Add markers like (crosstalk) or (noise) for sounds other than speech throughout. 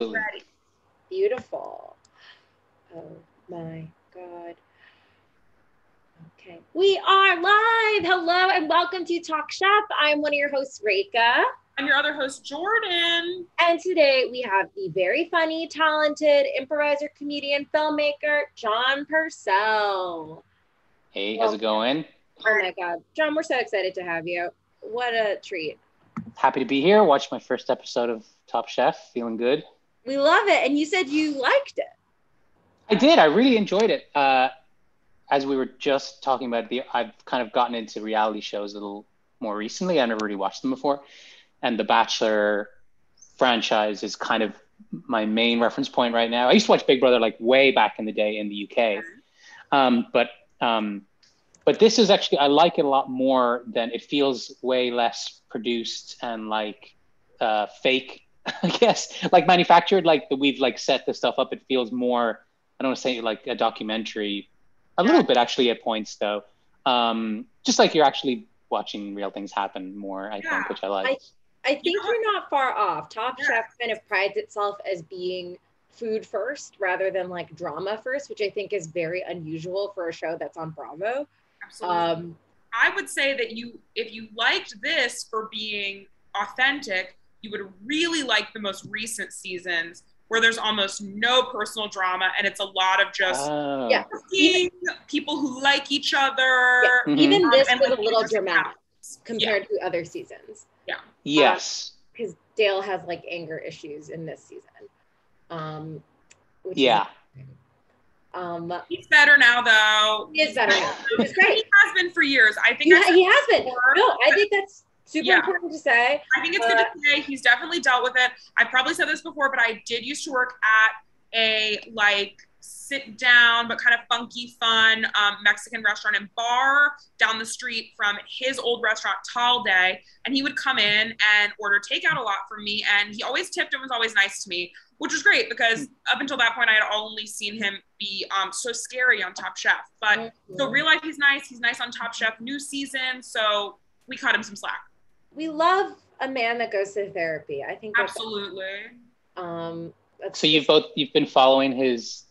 Ready. Beautiful. Oh my God. Okay. We are live. Hello and welcome to Talk Chef. I'm one of your hosts, Rekha. I'm your other host, Jordan. And today we have the very funny, talented improviser, comedian, filmmaker, John Purcell. Hey, how's it going? Oh my God. John, we're so excited to have you. What a treat. Happy to be here. Watched my first episode of Top Chef. Feeling good. We love it. And you said you liked it. I did. I really enjoyed it. Uh, as we were just talking about, the I've kind of gotten into reality shows a little more recently. I never really watched them before, and the Bachelor franchise is kind of my main reference point right now. I used to watch Big Brother like way back in the day in the UK, um, but um, but this is actually I like it a lot more than it feels way less produced and like uh, fake (laughs) I guess like manufactured, like the, we've like set this stuff up. It feels more, I don't want to say like a documentary, a little bit actually at points though. Um, just like you're actually watching real things happen more, I Yeah. think, which I like. I, I think Yeah. you're not far off. Top Yeah. Chef kind of prides itself as being food first rather than like drama first, which I think is very unusual for a show that's on Bravo. Absolutely. Um, I would say that you, if you liked this for being authentic, you would really like the most recent seasons where there's almost no personal drama and it's a lot of just Oh. Yeah. seeing people who like each other. yeah, Mhm. even um, this and was a little interesting dramatic topics. compared to other seasons Yeah. Yes. because Dale has like anger issues in this season. Um, which Yeah. interesting. Um, He's better now, though. he is better now, which is (laughs) He has been for years. I think. He, he has been. before, No, I think that's super Yeah. important to say. I think it's good to say he's definitely dealt with it. I probably said this before, but I did used to work at a like sit down but kind of funky fun um, Mexican restaurant and bar down the street from his old restaurant Talde, and he would come in and order takeout a lot from me, and he always tipped and was always nice to me, which was great because up until that point I had only seen him be um, so scary on Top Chef, but. So real life, he's nice. He's nice on Top Chef. New season, so we cut him some slack. We love a man that goes to therapy. I think that's Absolutely. um that's So you've both you've been following his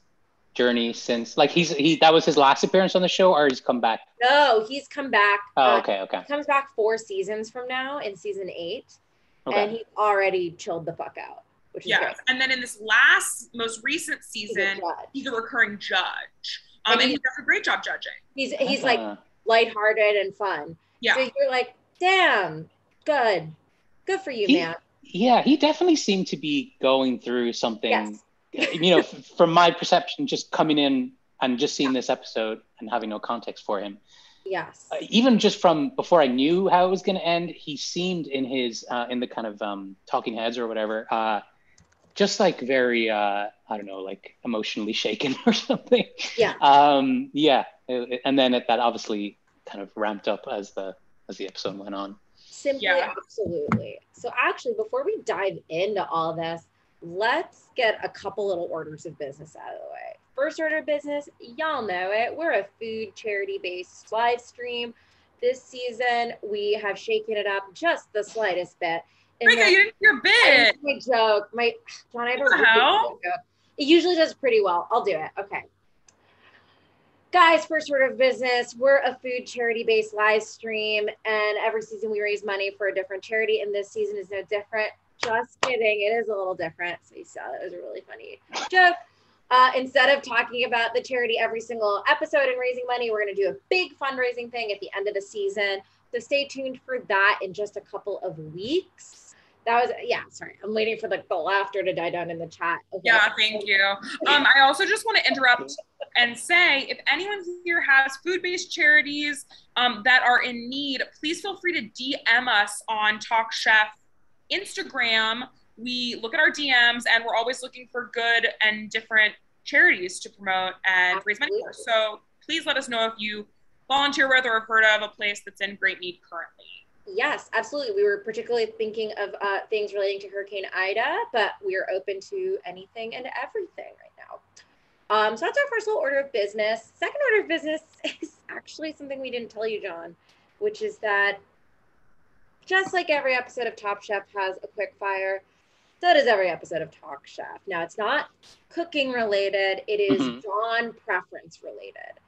journey since like he's he that was his last appearance on the show or he's come back. no, he's come back. Oh, uh, okay, okay. He comes back four seasons from now in season eight, and Okay. he's already chilled the fuck out, which is Yes. great. And then in this last, most recent He's a season, he's a recurring judge. Um, And and he- he does a great job judging. He's he's like Uh, lighthearted and fun. Yeah. So you're like, damn, good, good for you, He- man. yeah, he definitely seemed to be going through something Yes. (laughs) you know, from my perception, just coming in and just seeing this episode and having no context for him, Yes. uh, even just from before I knew how it was going to end, he seemed in his uh, in the kind of um, talking heads or whatever, uh, just like very uh, I don't know, like emotionally shaken (laughs) or something. Yeah. Um, yeah, it- and then it, that obviously kind of ramped up as the as the episode went on. Simply, Yeah. absolutely. So, actually, before we dive into all this, let's get a couple little orders of business out of the way. First order of business, y'all know it. We're a food charity based live stream. This season, we have shaken it up just the slightest bit. Rekha, you didn't hear a bit. my joke. My John, I have a What the really hell? good joke. It usually does pretty well. I'll do it. Okay. Guys, first order of business. We're a food charity based live stream, and every season we raise money for a different charity, and this season is no different. Just kidding. It is a little different. So you saw that was a really funny joke. Uh, instead of talking about the charity every single episode and raising money, we're going to do a big fundraising thing at the end of the season. So stay tuned for that in just a couple of weeks. That was yeah. Sorry, I'm waiting for the, the laughter to die down in the chat. Okay. Yeah, thank you. Um, I also just want to interrupt and say if anyone here has food-based charities um, that are in need, please feel free to DM us on Talk Chef Instagram. We look at our DMs and we're always looking for good and different charities to promote and raise money for. So please let us know if you volunteer with or have heard of a place that's in great need currently. Yes, absolutely. We were particularly thinking of uh, things relating to Hurricane Ida, but we are open to anything and everything right now. Um, so that's our first little order of business. Second order of business (laughs) is actually something we didn't tell you, John, which is that just like every episode of Top Chef has a quick fire, So does every episode of Talk Chef. Now it's not cooking related, it is Mhm. Dawn preference related.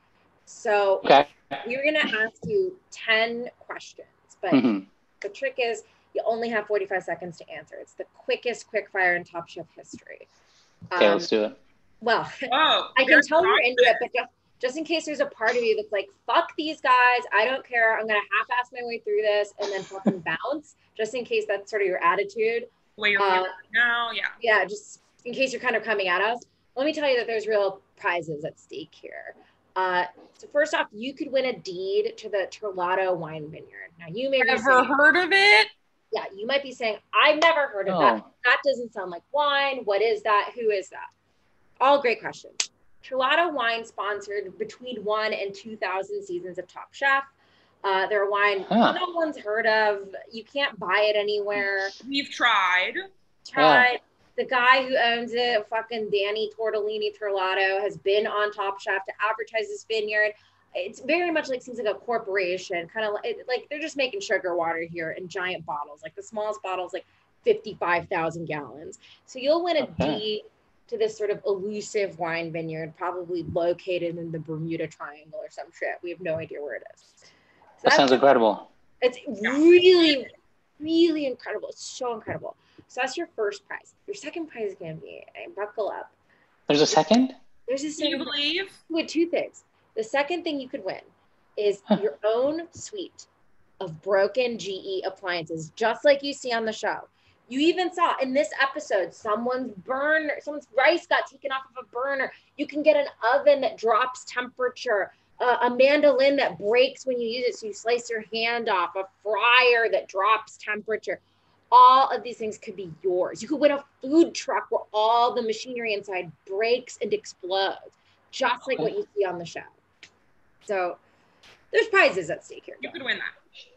So Okay. we're gonna ask you 10 questions, but Mhm. the trick is you only have 45 seconds to answer. It's the quickest quick fire in Top Chef history. Okay, Um, let's do it. well, (laughs) Whoa. I can tell you're not- into it, but just, just in case there's a part of you that's like, fuck these guys, I don't care, I'm gonna half-ass my way through this and then fucking bounce, just in case that's sort of your attitude. way you're uh, now. Yeah. Yeah, just in case you're kind of coming at us. Let me tell you that there's real prizes at stake here. Uh, so first off, you could win a deed to the Terlato Wine Vineyard. Now you may be Ever saying, heard of it? yeah, you might be saying, I've never heard of that. Oh, That doesn't sound like wine. What is that? Who is that? All great questions. Terlato Wine sponsored between one and 2,000 seasons of Top Chef. Uh, they're wine Huh. no one's heard of. You can't buy it anywhere. We've tried. Tried. The guy who owns it, fucking Danny Tortellini Terlato, has been on Top Chef to advertise his vineyard. It's very much like seems like a corporation, kind of like, like they're just making sugar water here in giant bottles. Like the smallest bottles, like 55,000 gallons. So you'll win a Okay. deed to this sort of elusive wine vineyard, probably located in the Bermuda Triangle or some shit. We have no idea where it is. So that sounds incredible. it's really, really incredible. It's so incredible. So that's your first prize. Your second prize is going to be, and buckle up. There's a second? There's a second. Do you believe? with two things. The second thing you could win is Huh. your own suite of broken GE appliances, just like you see on the show. You even saw in this episode someone's burner, someone's rice got taken off of a burner. You can get an oven that drops temperature, uh, a mandolin that breaks when you use it, so you slice your hand off, a fryer that drops temperature. All of these things could be yours. You could win a food truck where all the machinery inside breaks and explodes, just like what you see on the show. So there's prizes at stake here. You could win that.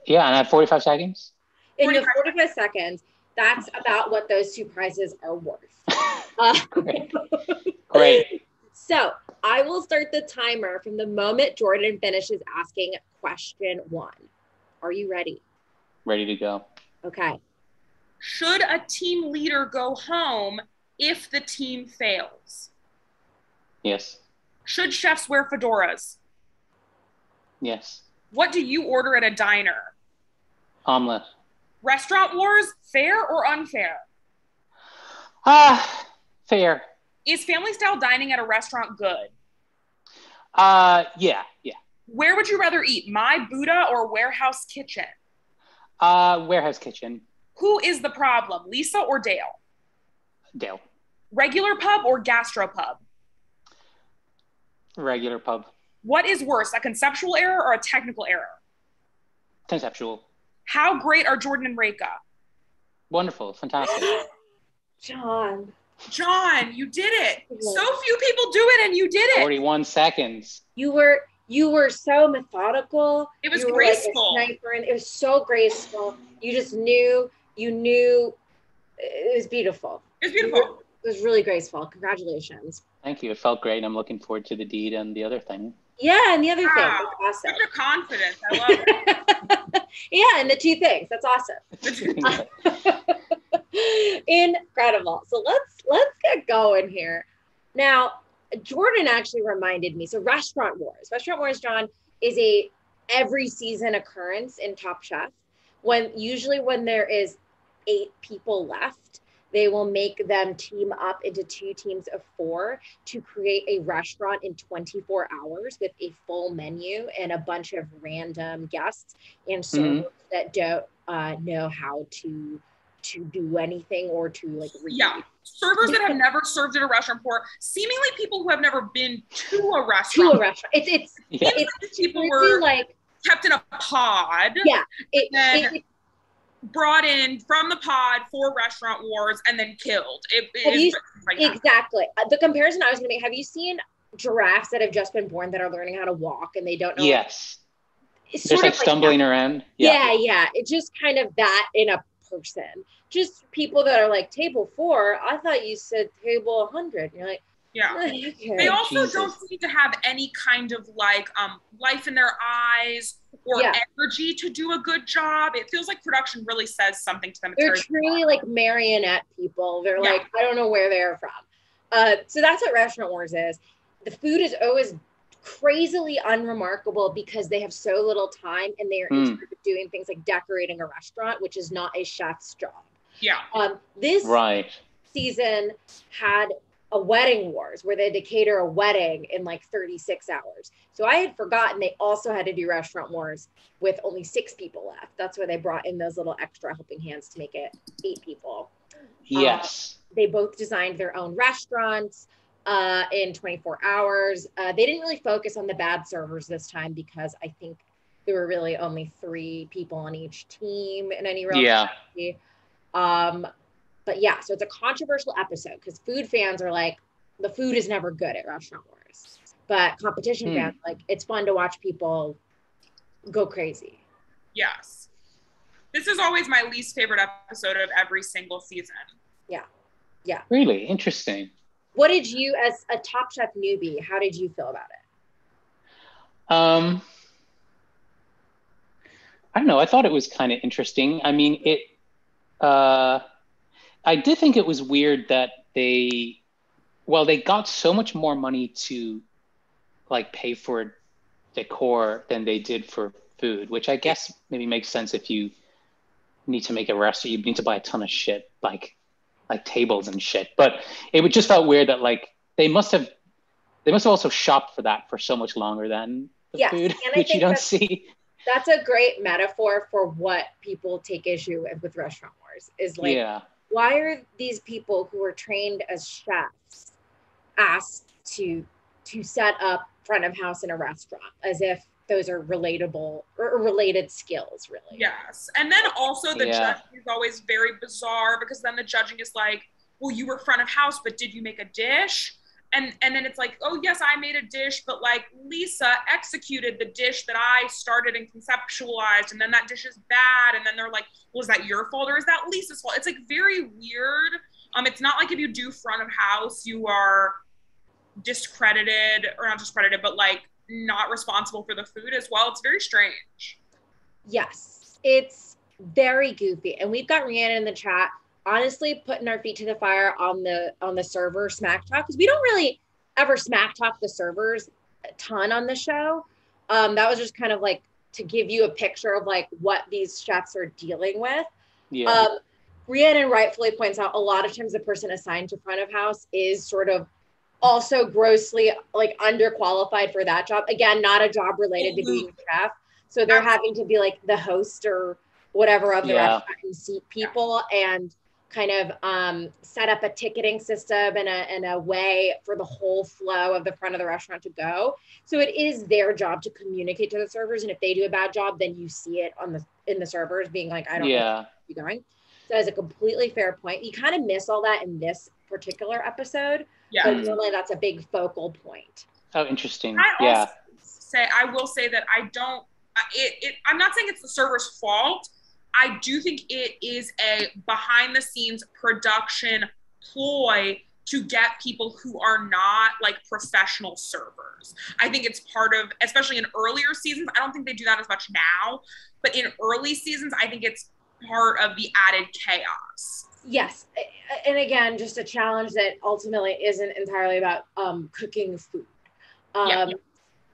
Yeah, and I have 45 seconds. In your 45 45 seconds, that's about what those two prizes are worth. (laughs) Uh, Great. Great. (laughs) so I will start the timer from the moment Jordan finishes asking question one. Are you ready? Ready to go. Okay. Should a team leader go home if the team fails? Yes. Should chefs wear fedoras? Yes. What do you order at a diner? Omelet. Restaurant wars, fair or unfair? Ah, fair. Is family style dining at a restaurant good? Uh, yeah, yeah. Where would you rather eat, Mai Buddha or Warehouse Kitchen? Uh, warehouse kitchen. Who is the problem, Lisa or Dale? Dale. Regular pub or gastropub? Regular pub. What is worse, a conceptual error or a technical error? Conceptual. How great are Jordan and Rekha? Wonderful. Fantastic. (gasps) John. John, you did it. So few people do it and you did it. 41 seconds. You were you were so methodical. It was You were like a graceful. sniper, and it was so graceful. You just knew. You knew. It was beautiful. It was beautiful. It was really graceful. Congratulations. Thank you. It felt great. I'm looking forward to the deed and the other thing. Yeah, and the other Wow. thing, that's Such awesome. a confidence. I love it. (laughs) yeah, and the two things. That's awesome. (laughs) (laughs) Incredible. So let's let's get going here. Now, Jordan actually reminded me. So Restaurant Wars. Restaurant Wars, John, is a every season occurrence in Top Chef. When usually when there is eight people left, they will make them team up into two teams of four to create a restaurant in 24 hours with a full menu and a bunch of random guests and servers that don't uh, know how to to do anything or to like read. Yeah. Servers that have never served at a restaurant before, seemingly people who have never been to a to restaurant. a restaurant. It's it's yeah. it's These people literally were like kept in a pod, Yeah. it, And- it, brought in from the pod for restaurant wars, and then killed. It, it you- like exactly Uh, the comparison I was going to make. Have you seen giraffes that have just been born that are learning how to walk and they don't know? Yes. it's They're sort like of stumbling that. around. Yeah. yeah, It's just kind of that in a person. Just people that are like table four. I thought you said table 100. And you're like, Yeah. Okay. They also Jesus. don't seem to have any kind of like um life in their eyes or Yeah. energy to do a good job. It feels like production really says something to them. It's They're very truly like marionette people. They're Yeah. like, I don't know where they're from. Uh, so that's what Restaurant Wars is. The food is always crazily unremarkable because they have so little time and they are in Mm. doing things like decorating a restaurant, which is not a chef's job. yeah. Um, this Right. season had a wedding wars where they had to cater a wedding in like 36 hours. So I had forgotten they also had to do restaurant wars with only six people left. That's why they brought in those little extra helping hands to make it eight people. Yes. They both designed their own restaurants uh, in 24 hours. Uh, they didn't really focus on the bad servers this time because I think there were really only three people on each team in any real Yeah. capacity. Um, but yeah, so it's a controversial episode because food fans are like, the food is never good at Restaurant Wars. But competition Hmm. fans, like, it's fun to watch people go crazy. Yes. This is always my least favorite episode of every single season. Yeah. Yeah. Really interesting. What did you, as a Top Chef newbie, how did you feel about it? Um, I don't know. I thought it was kind of interesting. I mean, it. Uh, I did think it was weird that they, well, they got so much more money to, like, pay for decor than they did for food, which I guess maybe makes sense if you need to make a restaurant. You need to buy a ton of shit, like, like tables and shit. But it would just felt weird that like they must have, they must have also shopped for that for so much longer than the Yes, food, and which you don't that's- see. That's a great metaphor for what people take issue with with Restaurant Wars is like, yeah. Why are these people who are trained as chefs asked to to set up front of house in a restaurant as if those are relatable or or related skills really Yes. And then also the Yeah. judging is always very bizarre because then the judging is like, well, you were front of house, but did you make a dish? And and then it's like, oh yes, I made a dish, but like Lisa executed the dish that I started and conceptualized, and then that dish is bad. And then they're like, well, that your fault or is that Lisa's fault? It's like very weird. Um, it's not like if you do front of house, you are discredited or not discredited, but like not responsible for the food as well. It's very strange. yes it's very goofy and we've got Rhiannon in the chat honestly putting our feet to the fire on the on the server smack talk because we don't really ever smack talk the servers a ton on the show um that was just kind of like to give you a picture of like what these chefs are dealing with Yeah. Um, Rhiannon rightfully points out a lot of times the person assigned to front of house is sort of also grossly like underqualified for that job. Again, not a job related to being a chef. So they're having to be like the host or whatever of the Yeah. restaurant and seat people and kind of um, set up a ticketing system and a, and a way for the whole flow of the front of the restaurant to go. So it is their job to communicate to the servers. And if they do a bad job, then you see it on the in the servers being like, I don't know yeah. you going. So that's a completely fair point. You kind of miss all that in this particular episode, Yeah. but normally that's a big focal point. Oh, interesting. I yeah. also say I will say that I don't. It, it, I'm not saying it's the server's fault. I do think it is a behind the scenes production ploy to get people who are not like professional servers. I think it's part of, especially in earlier seasons. I don't think they do that as much now, but in early seasons, I think it's part of the added chaos. Yes, and again, just a challenge that ultimately isn't entirely about um, cooking food. Um, Yeah.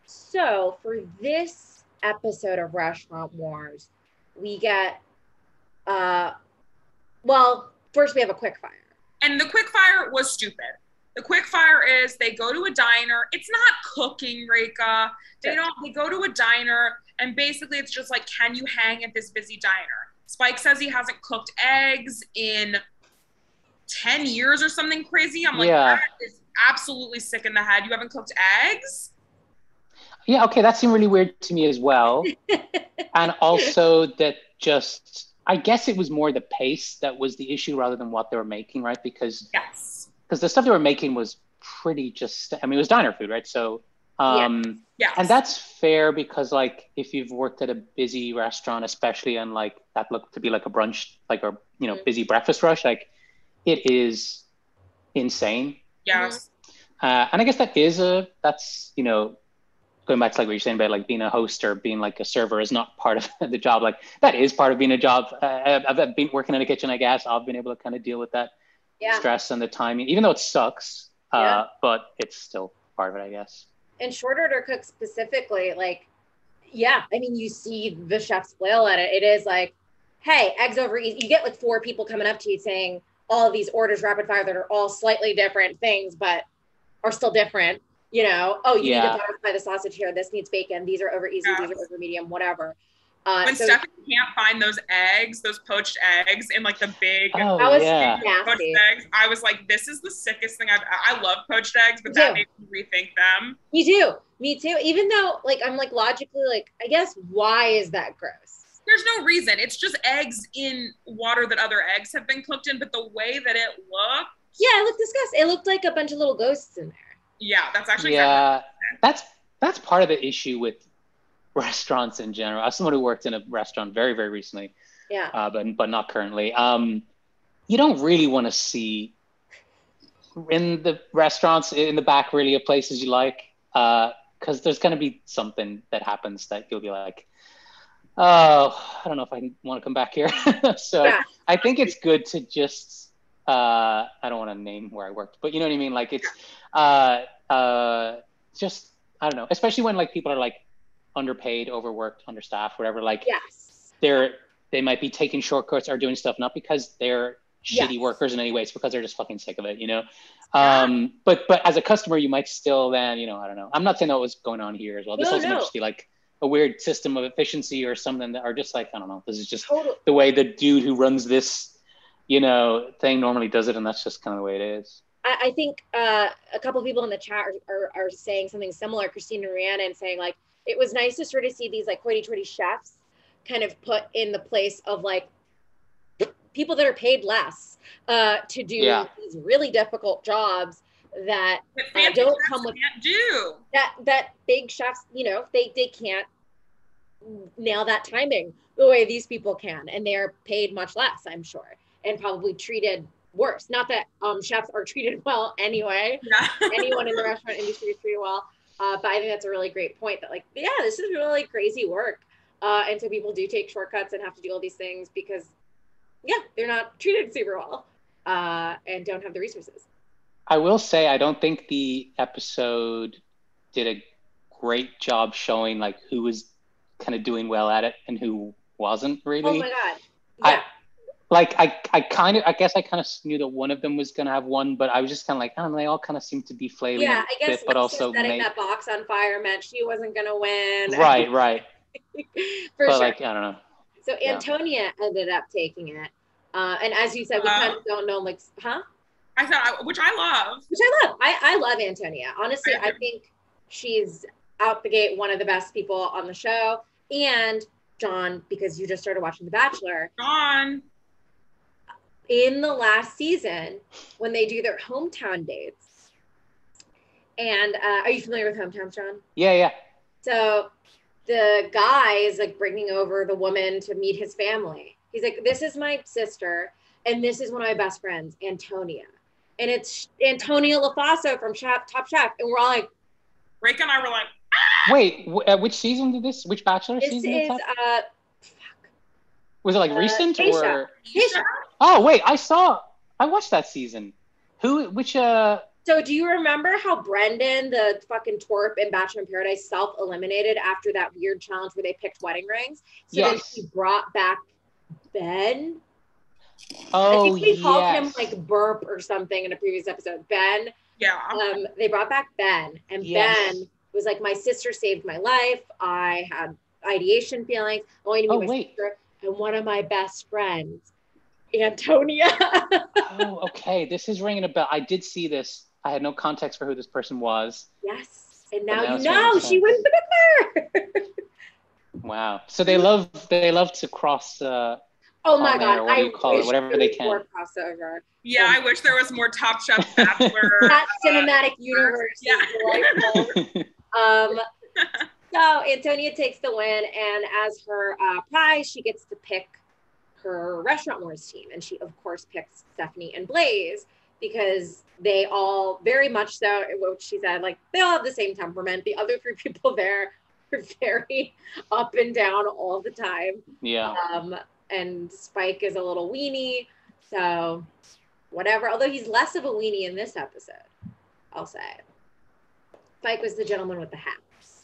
So for this episode of Restaurant Wars, we get, uh, well, first we have a quick fire. And the quick fire was stupid. The quick fire is they go to a diner. It's not cooking, Rekha. They don't. They go to a diner, and basically it's just like, can you hang at this busy diner? Spike says he hasn't cooked eggs in ten years or something crazy. I'm like, Yeah. that is absolutely sick in the head. You haven't cooked eggs? Yeah, okay, that seemed really weird to me as well. (laughs) and also that just I guess it was more the pace that was the issue rather than what they were making, right? Because Yes. because the stuff they were making was pretty just I mean it was diner food, right? So um Yes. and that's fair because like if you've worked at a busy restaurant, especially and like that looked to be like a brunch, like or you know, Mhm. busy breakfast rush, like it is insane. yes. Uh, and I guess that is a that's you know going back to like what you're saying about like being a host or being like a server is not part of (laughs) the job. Like that is part of being a job. Uh, I've, I've been working in a kitchen, I guess. I've been able to kind of deal with that Yeah. stress and the timing, even though it sucks. Uh, Yeah. but it's still part of it, I guess. and short order cook specifically, like, yeah, I mean, you see the chef's flail at it. It is like, hey, eggs over easy. You get like four people coming up to you saying all these orders rapid fire that are all slightly different things, but are still different. You know, oh, you Yeah. need to butterfly the sausage here. This needs bacon. These are over easy. Yeah. These are over medium. Whatever. Uh, When so Stephanie can't find those eggs, those poached eggs in like the big Oh that was yeah. poached eggs, I was like, this is the sickest thing I've. I love poached eggs, but Me that too. made me rethink them. Me too. Me too. Even though, like, I'm like logically, like, I guess why is that gross? There's no reason. It's just eggs in water that other eggs have been cooked in, but the way that it looked, Yeah, it looked disgusting. It looked like a bunch of little ghosts in there. Yeah, that's actually exactly Yeah, that's that's part of the issue with (laughs) restaurants in general. As someone who worked in a restaurant very very recently, Yeah. uh, but but not currently. Um, you don't really want to see in the restaurants in the back really of places you like, because there's going to be something that happens that you'll be like, oh, I don't know if I want to come back here. (laughs) so Yeah. I think it's good to just. Uh, I don't want to name where I worked, but you know what I mean. Like it's uh, uh, just I don't know, especially when like people are like underpaid, overworked, understaffed, whatever. Like Yes. they're they might be taking shortcuts or doing stuff not because they're shitty Yes. workers in any way it's because they're just fucking sick of it you know um but but as a customer you might still then you know i don't know i'm not saying that was going on here as well this No, also might no. just be like a weird system of efficiency or something that are just like i don't know this is just Total. the way the dude who runs this you know thing normally does it and that's just kind of the way it is I, I think uh, a couple of people in the chat are, are, are saying something similar. Christina Rhiannon saying like it was nice to sort of see these like hoity-toity chefs kind of put in the place of like people that are paid less uh, to do Yeah. these really difficult jobs that that Uh, don't come with- can't do. that that big chefs you know they they can't nail that timing the way these people can and they're paid much less i'm sure and probably treated worse. Not that um chefs are (laughs) treated well anyway. Yeah. (laughs) anyone in the restaurant industry is treated well. Uh, but i think that's a really great point that like yeah this is really crazy work. Uh, and so people do take shortcuts and have to do all these things because yeah they're not treated super well uh, and don't have the resources. I will say i don't think the episode did a great job showing like who was kind of doing well at it and who wasn't really. Oh my god. I- yeah like I, I kind of I guess I kind of knew that one of them was gonna have one, but I was just kind of like, I don't know, they all kind of seem to be flailing Yeah, a I guess bit, but also setting make, that box on fire meant she wasn't gonna win. right, right. (laughs) for but sure. like I don't know. so yeah. Antonia ended up taking it, uh, and as you said, we Uh, kind of don't know, like, huh? I thought, I- which I love. Which I love. I I love Antonia. Honestly, I I think she's out the gate one of the best people on the show, and John, because you just started watching The Bachelor, Gone. In the last season when they do their hometown dates. And uh, are you familiar with hometowns, John? Yeah, yeah. So the guy is like bringing over the woman to meet his family. He's like, "This is my sister, and this is one of my best friends, Antonia." And it's Antonia Lofaso from Chef, Top Chef, and we're all like, Rake and I were like, Wait, w- uh, which season did this? Which Bachelor "This season? is was that? uh, Was it like uh, recent Keisha. or? Keisha." Oh wait, I saw. I watched that season. Who? Which? Uh. So do you remember how Brendan, the fucking twerp in Bachelor in Paradise, self-eliminated after that weird challenge where they picked wedding rings? So then he brought back Ben. Oh I think we called him like Burp or something in a previous episode. Ben. yeah. um, they brought back Ben, and Yes. Ben was like, "My sister saved my life. I had ideation feelings. I wanted to meet Oh, my wait. sister, and one of my best friends, Antonia." oh, okay. This is ringing a bell. I did see this. I had no context for who this person was. yes, and now now you know making she wins the Booker. Wow. So they love they love to cross. Uh, oh my god! or what do you I call it? wish Whatever there they was can. More crossover. Yeah, I wish there was more Top Chef (laughs) Bachelor. That uh, cinematic universe yeah. Um, (laughs) so Antonia takes the win, and as her uh, prize, she gets to pick her restaurant wars team, and she of course picks Stephanie and Blais because they all very much so what she said like they all have the same temperament. The other three (laughs) people there are very up and down all the time. Yeah. um and spike is a little weenie. So whatever. Although he's less of a weenie in this episode i'll say. Spike was the gentleman with the hats.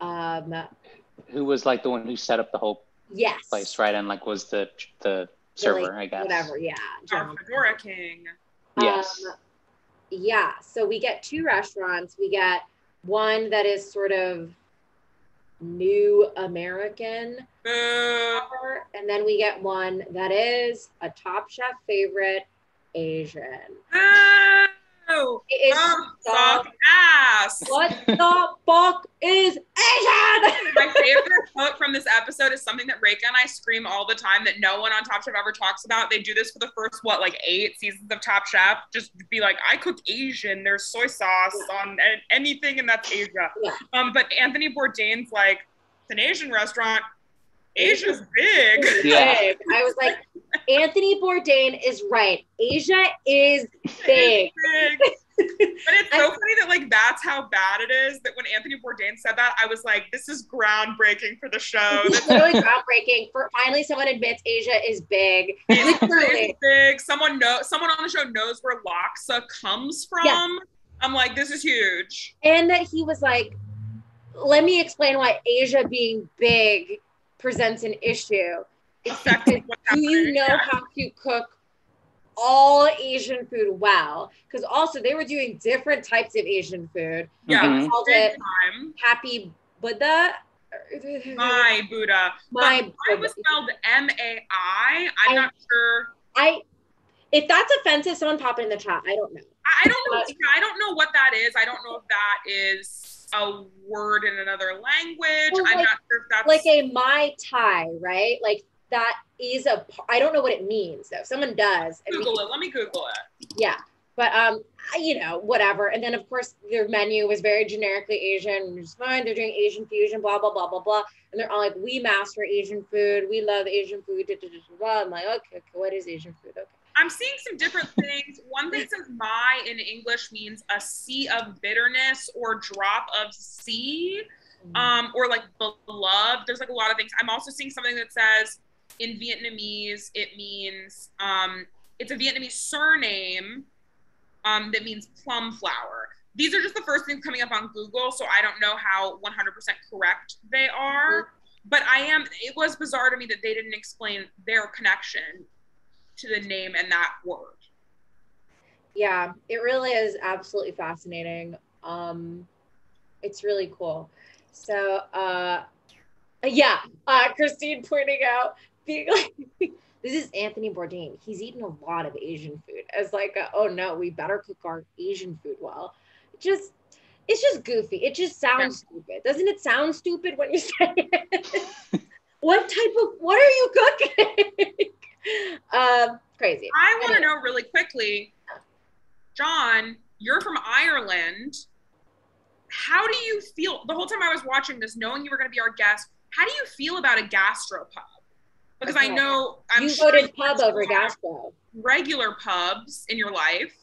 Um Who was like the one who set up the whole yes place, right? And like was the the The, server, like, I guess. whatever yeah Our. Fedora King. Yes. Um, yeah. So we get two restaurants. We get one that is sort of new American, Boo. and then we get one that is a Top Chef favorite, Asian. It is Oh, ass. what the fuck is Asian? My favorite quote from this episode is something that Rekha and I scream all the time that no one on Top Chef ever talks about. They do this for the first, what, like eight seasons of Top Chef. Just be like, I cook Asian. There's soy sauce on anything, and that's Asia. Um, but Anthony Bourdain's like, it's an Asian restaurant. Asia's big. Yeah. Big. I was like, Anthony Bourdain is right. Asia is big. big. But it's so funny that like that's how bad it is. That when Anthony Bourdain said that, I was like, "This is groundbreaking for the show. It's This literally groundbreaking. For finally, someone admits Asia is big. (laughs) is Literally. big. Someone know someone on the show knows where Laksa comes from. Yes. I'm like, this is huge. and that he was like, let me explain why Asia being big presents an issue. It's Affecting do you happening. know how to cook all Asian food well? Because also they were doing different types of Asian food. Yeah, Mhm. Called it time. Happy Buddha. Mai Buddha. My but mine was Buddha. spelled M A I. I'm I- not sure. I. If that's offensive, someone pop it in the chat. I don't know. I don't know. I don't know what that is. I don't know if that is a word in another language. Well, I'm like- not sure if that's Like a my tai, right? Like that is a. I don't know what it means though. Someone does. and we Google it. Let me Google it. yeah but um you know whatever and then of course their menu was very generically asian which is fine they're doing asian fusion blah blah blah blah blah and they're all like we master asian food we love asian food da, da, da, i'm like okay, okay what is asian food okay I'm seeing some different things. One thing says my in English means a sea of bitterness or drop of sea, um, or like beloved. There's like a lot of things. I'm also seeing something that says in Vietnamese it means um, it's a Vietnamese surname um, that means plum flower. These are just the first things coming up on Google, so I don't know how 100% correct they are. But I am. It was bizarre to me that they didn't explain their connection to the name and that word. yeah it really is absolutely fascinating. Um it's really cool. So uh yeah uh christine pointing out being like (laughs) this is anthony bourdain. He's eaten a lot of asian food. As like a, oh no we better cook our asian food well. Just it's just goofy. It just sounds stupid. Doesn't it sound stupid when you say it? (laughs) What type of what are you cooking (laughs) um crazy I want to Anyway. know really quickly, John, you're from Ireland. How do you feel the whole time I was watching this, knowing you were going to be our guest? How do you feel about a gastropub? Because I know I'm you sure voted pub have over gastro regular pubs in your life.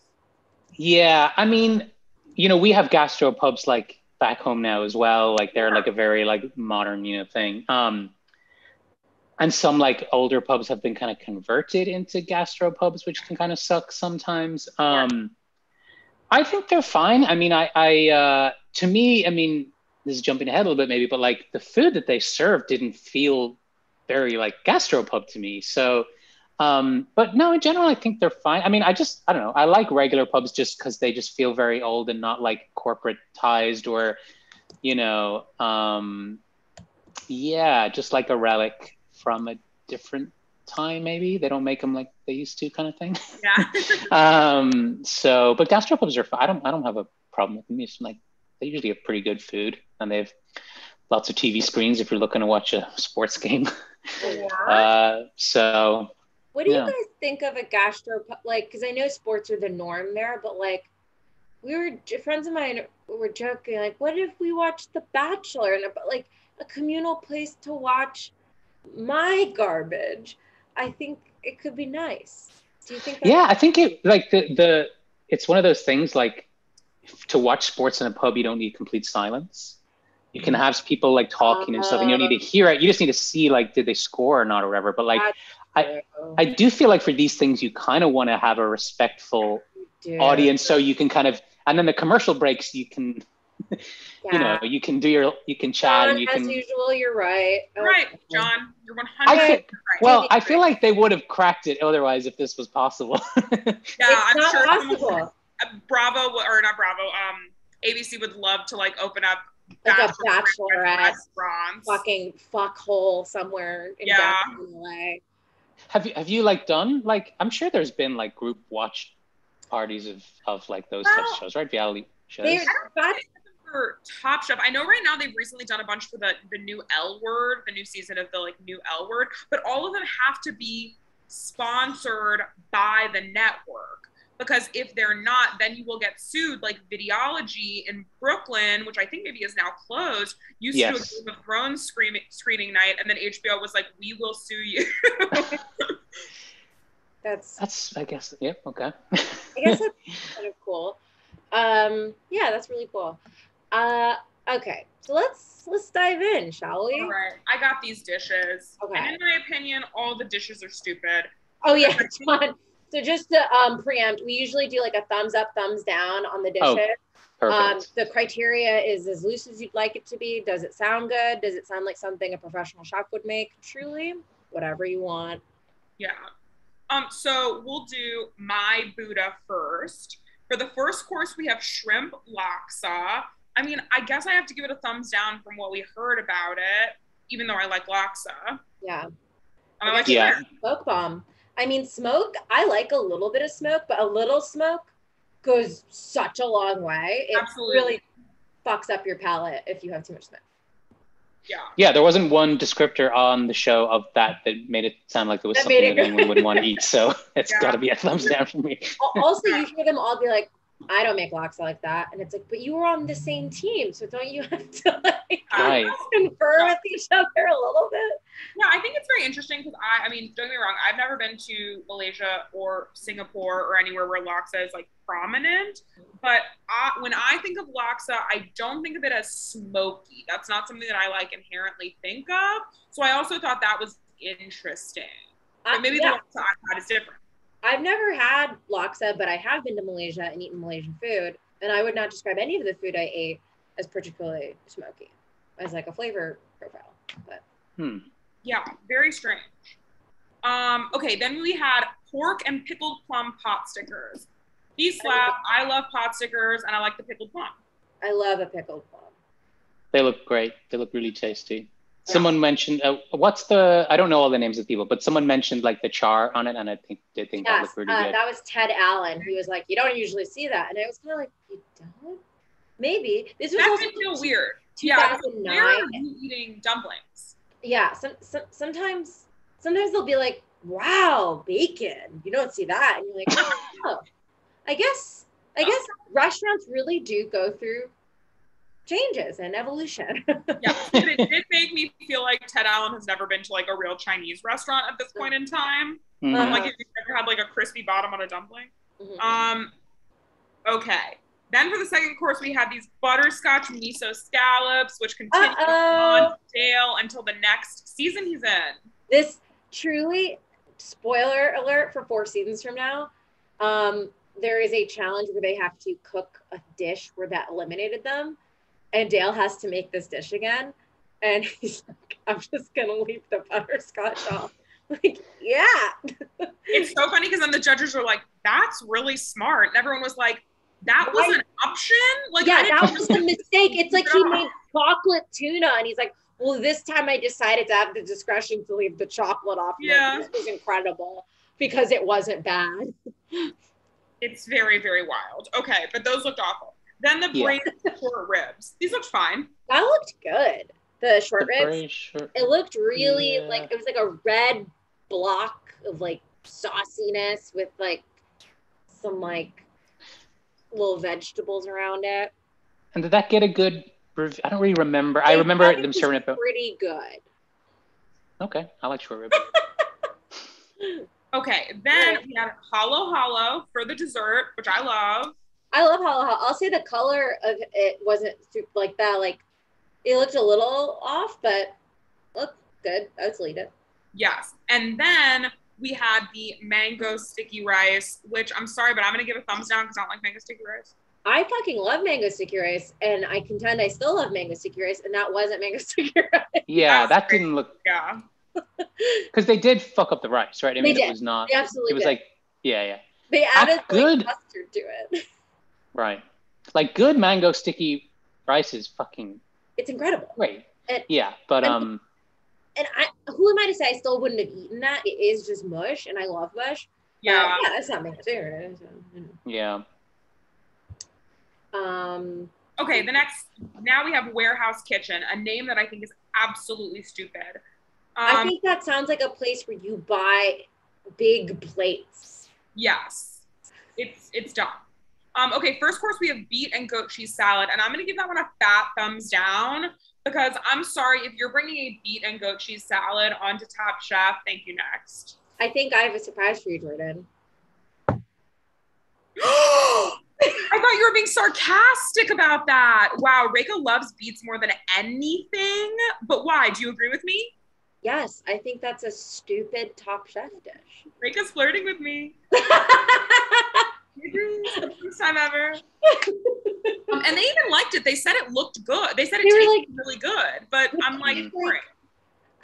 Yeah, I mean, you know, we have gastro pubs like back home now as well. Like they're like a very like modern, you know, thing. Um, and some like older pubs have been kind of converted into gastro pubs, which can kind of suck sometimes. Um, I think they're fine. I mean, I, I, uh, to me, I mean, this is jumping ahead a little bit maybe, but like the food that they served didn't feel very like gastropub to me. So, um, but no, in general, I think they're fine. I mean, I just, I don't know. I like regular pubs just because they just feel very old and not like corporatized or, you know, um, yeah, just like a relic from a different time. Maybe they don't make them like they used to, kind of thing. Yeah. (laughs) um, so, but gastropubs are i don't. I don't have a problem with them. It's like they usually have pretty good food, and they have lots of TV screens if you're looking to watch a sports (laughs) game. Or- Uh, so What do Yeah. you guys think of a gastro like? Because I know sports are the norm there, but like, we were friends of mine were joking like, what if we watched The Bachelor and like a communal place to watch my garbage? I think it could be nice. Do you think? Yeah, I think it like the the it's one of those things like to watch sports in a pub, you don't need complete silence. You can have people like talking and stuff, and you don't need to uh-huh. hear it. You just need to see like did they score or not or whatever. But like I I do feel like for these things you kind of want to have a respectful audience so you can kind of and then the commercial breaks you can yeah. (laughs) you know you can do your you can chat John, and you as can usual you're right right john you're 100 I feel, right. well i feel like they would have cracked it otherwise if this was possible (laughs) yeah it's i'm not sure possible. Uh, bravo or not bravo um abc would love to like open up like a bachelorette restaurants fucking fuckhole somewhere in Yeah. LA. have you have you like done like i'm sure there's been like group watch parties of of like those types of shows right reality shows They're- I don't know if they did them for Top Chef. I know right now they've recently done a bunch for the the new L Word, the new season of the like new L Word, but all of them have to be sponsored by the network because if they're not, then you will get sued. Like Videology in Brooklyn, which I think maybe is now closed, used Yes. to do a Game of Thrones screening screening night, and then HBO was like, "We will sue you." (laughs) That's that's i guess yeah okay I guess that's (laughs) kind of cool. Um, yeah, that's really cool. Uh, okay, so let's let's dive in, shall we? all right, I got these dishes, Okay. and in my opinion, all the dishes are stupid. Oh yeah, (laughs) John. So just to um, preempt, we usually do like a thumbs up, thumbs down on the dishes. Oh, perfect Um, the criteria is as loose as you'd like it to be. Does it sound good? Does it sound like something a professional chef would make? Truly, whatever you want. Yeah. Um, so we'll do Mai Buddha first. For the first course, we have shrimp laksa. I mean, I guess I have to give it a thumbs down from what we heard about it, even though I like laksa. Yeah, I like Yeah. smoke bomb. I mean, smoke. I like a little bit of smoke, but a little smoke goes such a long way. It Absolutely. really fucks up your palate if you have too much smoke. Yeah. yeah there wasn't one descriptor on the show of that that made it sound like there was That something made that it- anyone would want to eat so (laughs) it's Yeah. got to be a thumbs down for me Also, you hear them all be like, "I don't make laksa like that," and it's like, "But you were on the same team, so don't you (laughs) have to like Right. confer with each other a little bit?" Yeah, I think it's very interesting because I, I mean, don't get me wrong, I've never been to Malaysia or Singapore or anywhere where laksa is like prominent. But I, when I think of laksa, uh, I don't think of it as smoky. That's not something that I like inherently think of. So I also thought that was interesting. I- But maybe yeah. the laksa I've had is different. I've never had laksa, but I have been to Malaysia and eaten Malaysian food, and I would not describe any of the food I ate as particularly smoky, as like a flavor profile. But hmm. Yeah, very strange. Um, okay, then we had pork and pickled plum pot stickers. These slap. I love pot stickers and I like the pickled plum. I love a pickled plum. They look great. They look really tasty. Someone mentioned uh, what's the I don't know all the names of people, but someone mentioned like the char on it, and I think they think that looked really uh, good. that was Ted Allen. He was like, "You don't usually see that," and I was kind of like, "You don't? Maybe this was That also did feel weird. Yeah, where 2009. are you eating dumplings? yeah some, some sometimes sometimes they'll be like wow bacon you don't see that and you're like (laughs) oh i guess i guess restaurants really do go through changes and evolution Yeah, (laughs) but it did make me feel like Ted Allen has never been to like a real Chinese restaurant at this point in time. Mhm. Uh-huh. Like, if you ever had like a crispy bottom on a dumpling. Mhm. Um, okay. Then for the second course, we had these butterscotch miso scallops, which continue Uh-oh. on stale until the next season he's in. this truly spoiler alert for four seasons from now um there is a challenge where they have to cook a dish where that eliminated them and dale has to make this dish again. And (laughs) he's like i'm just gonna leave the butterscotch off. Like yeah. (laughs) It's so funny because then the judges were like, "That's really smart," and everyone was like, "That was an option." Like, yeah that was (laughs) a mistake. It's like he made chocolate tuna and he's like well this time i decided to have the discretion to leave the chocolate off. Yeah. this was incredible because it wasn't bad. It's very, very wild. Okay, but those looked awful. Then the Yeah. braised short ribs. These looked fine. that looked good the short The ribs short- it looked really Yeah. like it was like a red block of like sauciness with like some like little vegetables around it. And did that get a good review? I don't really remember. I They remember them serving it, but pretty good. okay, I like short rib. (laughs) Okay, then we had Halo-Halo for the dessert, which I love. I love Halo-Halo. I'll say the color of it wasn't super like that. Like it looked a little off, but looked good. Let's leave it. Yes. And then we had the mango sticky rice, which I'm sorry, but I'm gonna give a thumbs down because I don't like mango sticky rice. I fucking love mango sticky rice, and I contend I still love mango sticky rice, and that wasn't mango (laughs) sticky rice. Yeah, That's that great. didn't look Yeah. (laughs) because they did fuck up the rice, right? I They mean, did. it was not. They absolutely It was did. like, yeah, yeah, they added good. like mustard to it. (laughs) right. Like good mango sticky rice is fucking It's incredible. great. And- yeah, but and- um, And I, who am I to say I still wouldn't have eaten that? It is just mush, and I love mush. But, Yeah. yeah, that's not mango sticky rice. so, you yeah. Um, Okay, the next now we have Warehouse Kitchen, a name that I think is absolutely stupid. I Um, think that sounds like a place where you buy big plates. yes. It's it's dumb. Um, okay, first course we have beet and goat cheese salad, and I'm gonna give that one a fat thumbs down because I'm sorry if you're bringing a beet and goat cheese salad onto Top Chef. Thank you. Next. I think I have a surprise for you, Jordan. (gasps) I thought you were being sarcastic about that. Wow, Rekha loves beets more than anything. But why? Do you agree with me? Yes, I think that's a stupid Top Chef dish. Rekha's flirting with me. (laughs) First time ever. Um, and they even liked it. They said it looked good. They said it They tasted like- really good. But I'm like.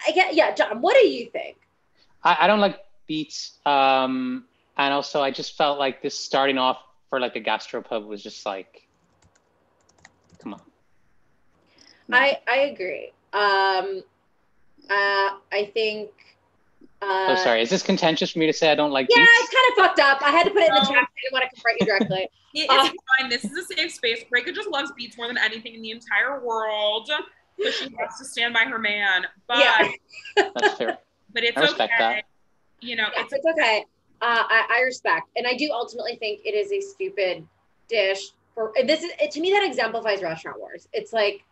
I get, yeah, John. What do you think? I, I don't like beets. Um, and also I just felt like this starting off for like a gastropub was just like, come on. No. I I agree. Um, uh, I think. Uh, oh, sorry. Is this contentious for me to say I don't like Yeah, beets? it's kind of fucked up. I had to put it in the chat. I didn't want to confront you directly. (laughs) it's Uh, fine. This is a safe space. Rekha just loves beets more than anything in the entire world. So she has to stand by her man. But Yeah. That's fair. (laughs) but it's I respect okay. that. You know, Yeah, it's it's okay. Uh, I, I respect, and I do ultimately think it is a stupid dish. For this is it, to me that exemplifies restaurant wars. It's like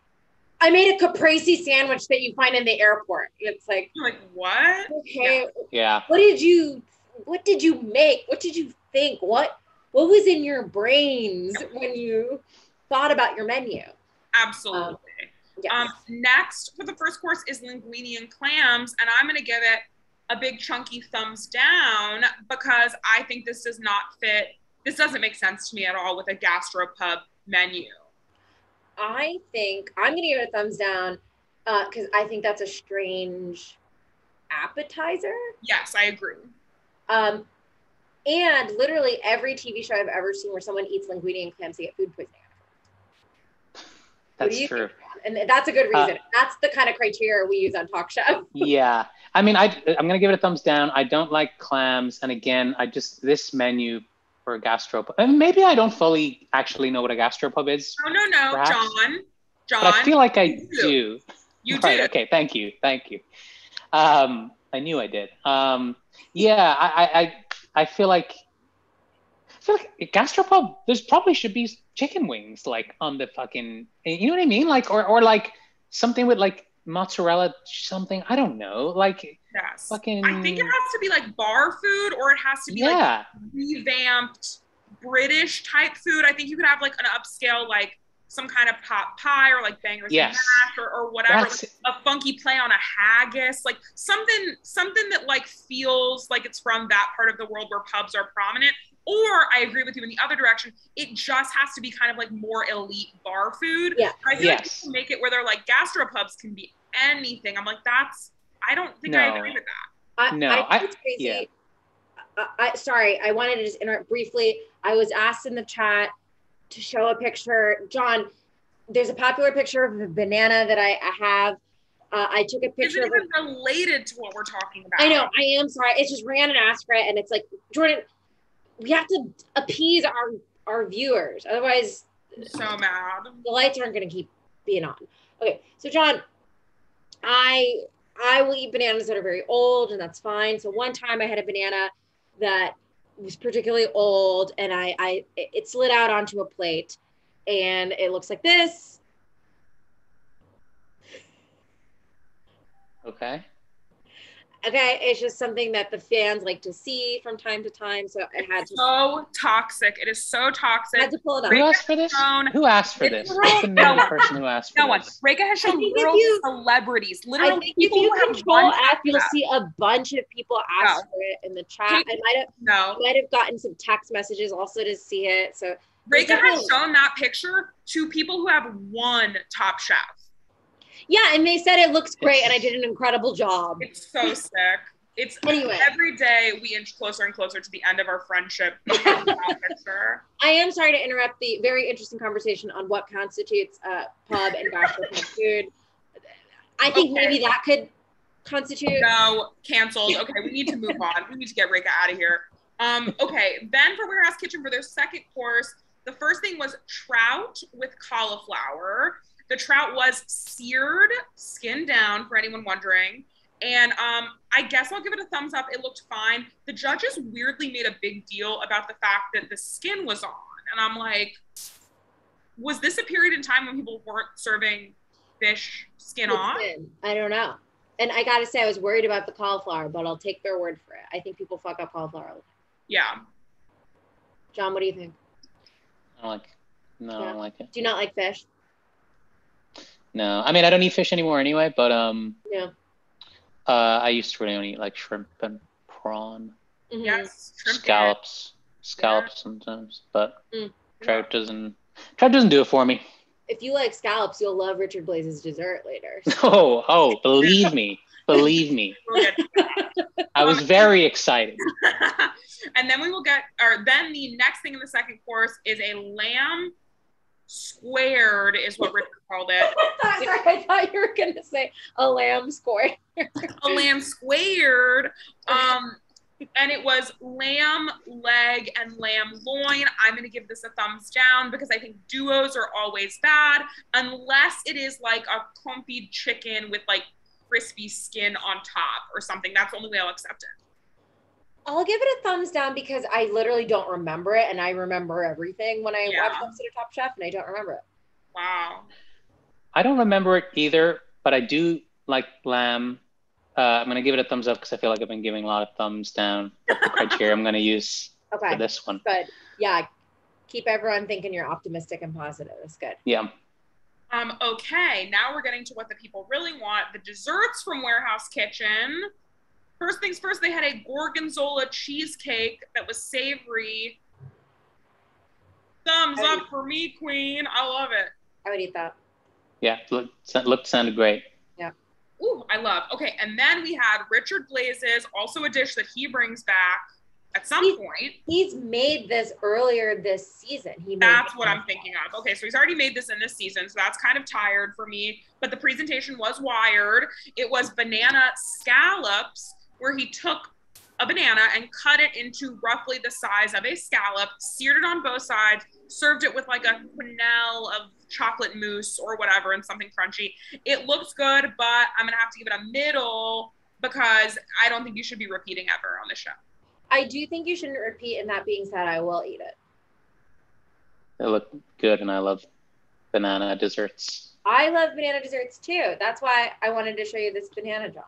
I made a caprese sandwich that you find in the airport. It's like you're like, what? okay, Yeah. what did you what did you make? What did you think? What what was in your brains when you thought about your menu? Absolutely. Yes. Um, next for the first course is linguine and clams, and I'm gonna give it a big chunky thumbs down because I think this does not fit. This doesn't make sense to me at all with a gastropub menu. I think I'm gonna give it a thumbs down because I think that's a strange appetizer. Yes, I agree. Um, and literally every TV show I've ever seen where someone eats linguine and clams, they get food poisoning. That's you true. And that's a good Uh, reason. that's the kind of criteria we use on Talk Show. (laughs) yeah. I mean, I, I'm going to give it a thumbs down. I don't like clams. And again, I just, this menu for a gastropub, and maybe I don't fully actually know what a gastropub is, No, no, no, Perhaps. John. John, but I feel like I you do. do. you right. do. Okay. Thank you. Thank you. Um, I knew I did. Um, yeah. I, I, I, I feel like, I feel like a gastropub, there's probably should be chicken wings like on the fucking, you know what I mean? Like, or, or like something with like mozzarella, something. I don't know. Like Yes. fucking. I think it has to be like bar food or it has to be like revamped British type food. I think you could have like an upscale, like some kind of pot pie or like bangers Yes. and mash or, or whatever. Like a funky play on a haggis, like something something that like feels like it's from that part of the world where pubs are prominent. Or I agree with you in the other direction. It just has to be kind of like more elite bar food. Yeah. I feel like Yes. people make it where they're like gastropubs can be anything. I'm like, that's I don't think I No. agree with that. I, No, I I- think it's crazy. yeah. I, I, sorry, I wanted to just interrupt briefly. I was asked in the chat to show a picture. John, there's a popular picture of a banana that I, I have. Uh, I took a Is picture it of it. even related to what we're talking about? I know, I am sorry. It's just ran and asked for it, and it's like Jordan. We have to appease our our viewers, otherwise So mad. the lights aren't going to keep being on. Okay, so John, I I will eat bananas that are very old, and that's fine. So one time I had a banana that was particularly old, and I I it it slid out onto a plate, and it looks like this. Okay. Okay, it's just something that the fans like to see from time to time. So it had to. So toxic. It is so toxic. I had to pull it up. Who asked for this? Shown- Who asked for It's this? right. The name of the person who asked for it. No one. this? Rekha has shown think if girl you- celebrities, I literally think if you control one F, you'll app. see a bunch of people ask No. for it in the chat. Kate- I might have No, might have gotten some text messages also to see it. So Rekha has shown that picture to people who have won Top Chef. Yeah, and they said it looks great, and I did an incredible job. It's so sick. It's (laughs) Anyway. every day we inch closer and closer to the end of our friendship. with that picture. I am sorry to interrupt the very interesting conversation on what constitutes uh, pub and bachelor pub (laughs) food. I think Okay. maybe that could constitute. No, canceled. Okay, we need to move on. We need to get Rekha out of here. Um, okay, then for Warehouse Kitchen for their second course, the first thing was trout with cauliflower. The trout was seared, skin down, for anyone wondering. And um, I guess I'll give it a thumbs up. It looked fine. The judges weirdly made a big deal about the fact that the skin was on. And I'm like, was this a period in time when people weren't serving fish skin off? Listen, I don't know. And I gotta say, I was worried about the cauliflower, but I'll take their word for it. I think people fuck up cauliflower. all the. Yeah. John, what do you think? I don't like. No, I don't like it. Do you not like fish? No, I mean I don't eat fish anymore anyway. But um, Yeah. uh, I used to really only eat like shrimp and prawn, Mhm. Yes. Shrimp scallops, scallops sometimes. But Mm. trout doesn't. Trout doesn't do it for me. If you like scallops, you'll love Richard Blais's dessert later. (laughs) Oh, oh, believe me, believe me. (laughs) We'll get to that. I was very excited. (laughs) and then we will get, or then the next thing in the second course is a lamb squared, is what Richard called it. (laughs) Sorry, I thought you were gonna say a lamb score. A lamb squared. Um, and it was lamb leg and lamb loin. I'm going to give this a thumbs down because I think duos are always bad unless it is like a confit chicken with like crispy skin on top or something. That's the only way I'll accept it. I'll give it a thumbs down because I literally don't remember it, and I remember everything when I Yeah. watch episode of Top Chef, and I don't remember it. Wow. I don't remember it either, but I do like lamb. Uh, I'm gonna give it a thumbs up because I feel like I've been giving a lot of thumbs down. That's the criteria I'm gonna use (laughs) Okay, for this one. But Yeah, keep everyone thinking you're optimistic and positive. It's good. Yeah. Um, okay, now we're getting to what the people really want the desserts from Warehouse Kitchen. First things first, they had a gorgonzola cheesecake that was savory. Thumbs up for me, Queen. I love it. I would eat that. Yeah, looked, looked sounded great. Yeah. Ooh, I love. Okay, and then we had Richard Blais's, also a dish that he brings back at some He- point. He's made this earlier this season. He made That's what I'm one. thinking of. Okay, so he's already made this in this season, so that's kind of tired for me. But the presentation was wired. It was banana scallops, where he took a banana and cut it into roughly the size of a scallop, seared it on both sides, served it with like a quenelle of chocolate mousse or whatever and something crunchy. It looks good, but I'm gonna have to give it a middle because I don't think you should be repeating ever on the show. I do think you shouldn't repeat. And that being said, I will eat it. It looked good, and I love banana desserts. I love banana desserts too. That's why I wanted to show you this banana, John.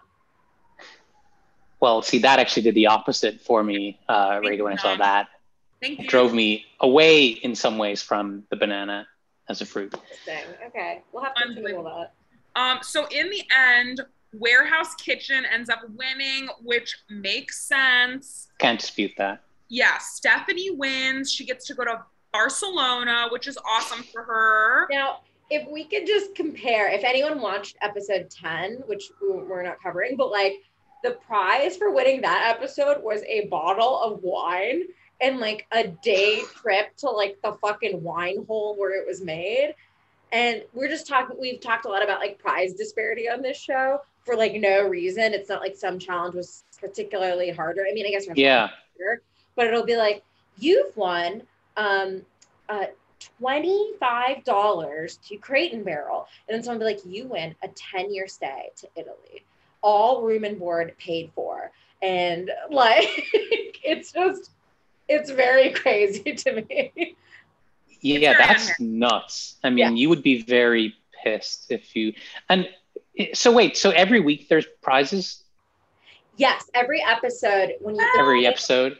Well, see, that actually did the opposite for me, uh, Thank Rekha, when I saw that. Thank It you. drove me away in some ways from the banana as a fruit. Thing. Okay, we'll have to table Unbelievable. that. Um, so in the end, Warehouse Kitchen ends up winning, which makes sense. Can't dispute that. Yeah, Stephanie wins. She gets to go to Barcelona, which is awesome for her. Now, if we could just compare, if anyone watched episode 10, which we're not covering, but like the prize for winning that episode was a bottle of wine and like a day (gasps) trip to like the fucking wine hole where it was made. And we're just talking, we've talked a lot about like prize disparity on this show for like no reason. It's not like some challenge was particularly harder. I mean, I guess Yeah. harder, but it'll be like, you've won um, uh, $25 to Crate and Barrel. And then someone will be like, you win a 10 year stay to Italy, all room and board paid for. And like, (laughs) it's just, it's very (laughs) crazy to me. Yeah, that's nuts. I mean, you would be very pissed if you. And eh, so, wait, so every week there's prizes? Yes, every episode when you Every episode.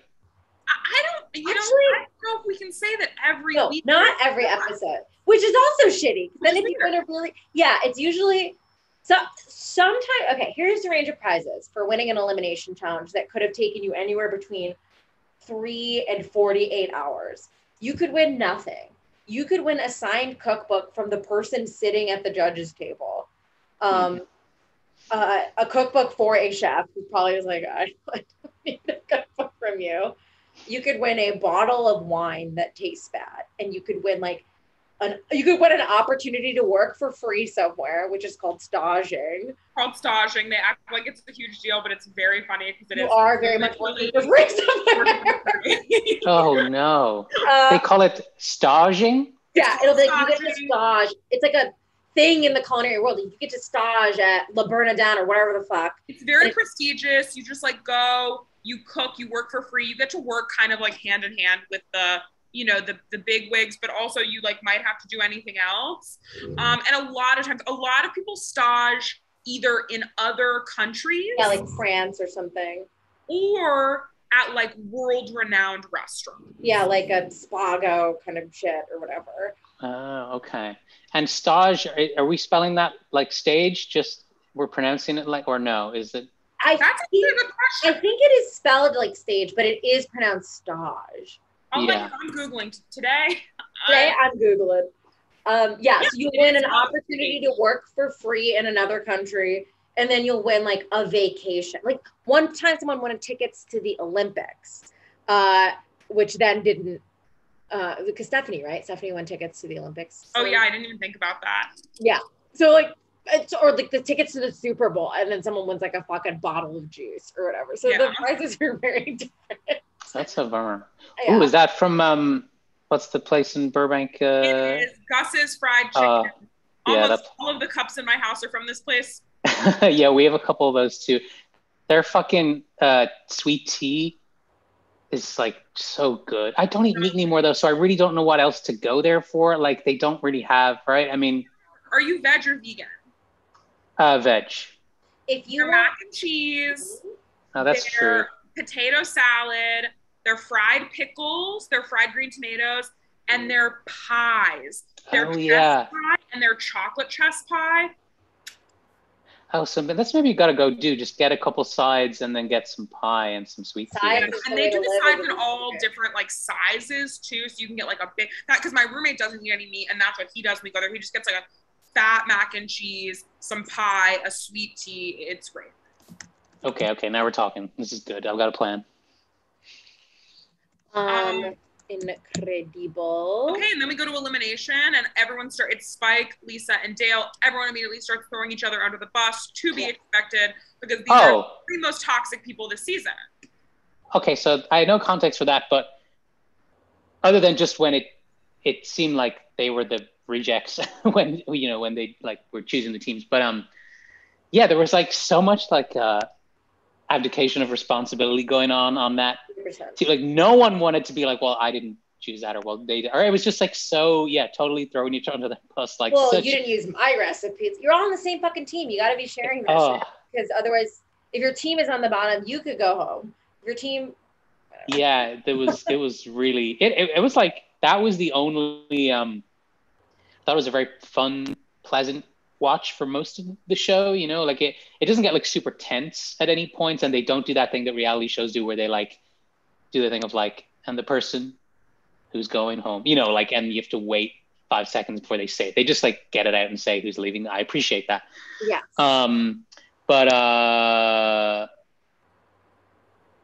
I, I don't, you know, I don't know if we can say that every No, week. not every episode, which is also shitty. Then if you Weird. win a really, yeah, it's usually so. Sometimes, okay. Here's the range of prizes for winning an elimination challenge that could have taken you anywhere between three and forty-eight hours. You could win nothing. You could win a signed cookbook from the person sitting at the judges table. Um, uh, a cookbook for a chef who probably was like, (laughs) I don't need a cookbook from you you could win a bottle of wine that tastes bad and you could win like an you could win an opportunity to work for free somewhere which is called staging called staging. They act like it's a huge deal, but it's very funny because it you is. are very much working for free somewhere (laughs) Oh no. uh, They call it staging. yeah it'll be like you get to Staging. stage it's like a thing in the culinary world you get to stage at Le Bernardin or whatever the fuck It's very It- prestigious. You just like go, you cook, you work for free. You get to work kind of like hand in hand with the, you know, the the big wigs, but also you like might have to do anything else. Um, and a lot of times, a lot of people stage either in other countries yeah like France or something or at like world renowned restaurants. yeah like a Spago kind of shit or whatever Oh, okay. And stage, are, are we spelling that like stage? Just we're pronouncing it like, or no? Is it? I That's a think, pretty good I think it is spelled like stage, but it is pronounced stage. Oh Yeah. my god, I'm googling today. (laughs) Today I- I'm Googling. Um, yeah, so you win an opportunity to work for free in another country, and then you'll win like a vacation. Like one time, someone won tickets to the Olympics, uh, which then didn't. Uh, because Stephanie, right? Stephanie won tickets to the Olympics. oh yeah, I didn't even think about that. Yeah, so like, it's or like the tickets to the Super Bowl, and then someone wins like a fucking bottle of juice or whatever. So the prizes prices are (laughs) very different. That's a bummer. Yeah. Oh, is that from um? What's the place in Burbank? Uh, it is Gus's fried chicken. uh, yeah, Almost that's- all of the cups in my house are from this place. (laughs) yeah, we have a couple of those too. Their fucking uh, sweet tea is like so good. I don't eat meat anymore though, so I really don't know what else to go there for. Like they don't really have, right? I mean, Are you veg or vegan? uh, veg. if you Their want mac and cheese, Oh, that's true. potato salad, their fried pickles, their fried green tomatoes, and their pies. Their Oh chess yeah. pie and their chocolate chess pie. Oh, so that's maybe you got to go do. Just get a couple sides and then get some pie and some sweet tea. Sides? And, That's the and they do the sides in in all different like sizes too, so you can get like a big that because my roommate doesn't eat any meat, and that's what he does when we go there. He just gets like a fat mac and cheese, some pie, a sweet tea. It's great. Okay, okay, now we're talking. This is good. I've got a plan. Um, Um, incredible. Okay, and then we go to elimination, and everyone start. It's Spike, Lisa, and Dale. Everyone immediately starts throwing each other under the bus to be Yeah. expected because these are Oh, the most toxic people this season. okay. So I had no context for that, but other than just when it it seemed like they were the rejects (laughs) when you know when they like were choosing the teams, but um, yeah, there was like so much like uh abdication of responsibility going on on that 100%. team. Like no one wanted to be like, well, I didn't choose that, or well, they did. or it was just like so yeah, totally throwing each other under the bus. Like well, such, you didn't use my recipes. You're all on the same fucking team. You got to be sharing that oh. shit because otherwise, if your team is on the bottom, you could go home. If your team, yeah there was (laughs) it was really it, it, it was like that was the only um I thought it was a very fun pleasant watch for most of the show you know like it it doesn't get like super tense at any points. point and they don't do that thing that reality shows do where they like do the thing of like and the person who's going home you know like and you have to wait five seconds before they say it they just like get it out and say who's leaving i appreciate that yeah. um but uh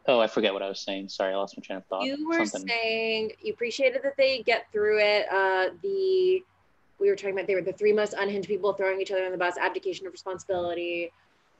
oh i forget what i was saying sorry i lost my train of thought you were Something. saying you appreciated that they get through it. Uh, the we were talking about they were the three most unhinged people throwing each other on the bus, abdication of responsibility.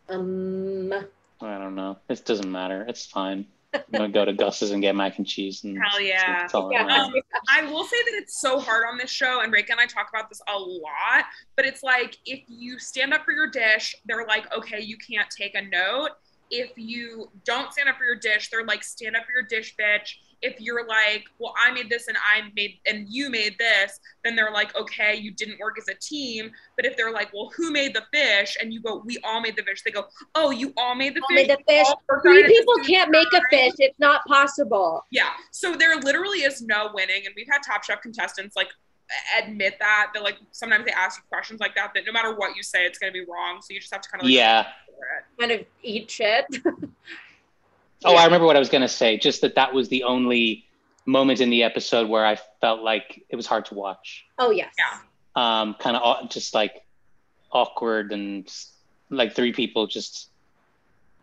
Um, I don't know. It doesn't matter. It's fine. (laughs) I'm gonna go to Gus's and get mac and cheese and Hell yeah. I yeah. I will say that it's so hard on this show, and Rekha and I talk about this a lot. But it's like if you stand up for your dish, they're like, okay, you can't take a note. If you don't stand up for your dish, they're like, stand up for your dish, bitch. If you're like, well, I made this and I made and you made this, then they're like, okay, you didn't work as a team. But if they're like, well, who made the fish? And you go, we all made the fish. They go, oh, you all made the All fish. made the fish. All worked on Three it at the people can't make a fish. It's not possible. Yeah. So there literally is no winning. And we've had Top Chef contestants like admit that that like sometimes they ask you questions like that that no matter what you say it's going to be wrong so you just have to kind of like Yeah. Kind of eat shit. (laughs) Oh, Yeah. I remember what I was gonna say. Just that that was the only moment in the episode where I felt like it was hard to watch. Oh yes. Yeah. Um, kind of just like awkward and like three people just